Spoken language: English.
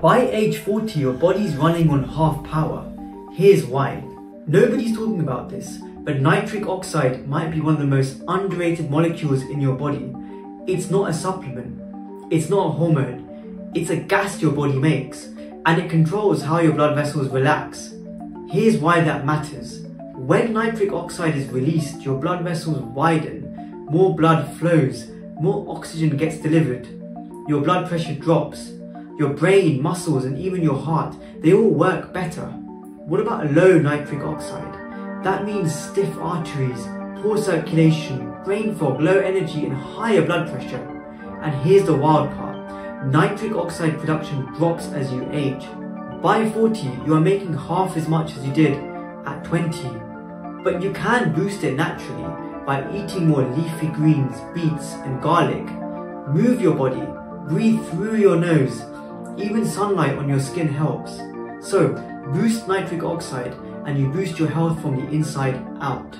By age 40, your body's running on half power. Here's why. Nobody's talking about this, but nitric oxide might be one of the most underrated molecules in your body. It's not a supplement, it's not a hormone, it's a gas your body makes, and it controls how your blood vessels relax. Here's why that matters. When nitric oxide is released, your blood vessels widen, more blood flows, more oxygen gets delivered, your blood pressure drops, your brain, muscles, and even your heart, they all work better. What about low nitric oxide? That means stiff arteries, poor circulation, brain fog, low energy, and higher blood pressure. And here's the wild part. Nitric oxide production drops as you age. By 40, you are making half as much as you did at 20. But you can boost it naturally by eating more leafy greens, beets, and garlic. Move your body, breathe through your nose. Even sunlight on your skin helps. So, boost nitric oxide and you boost your health from the inside out.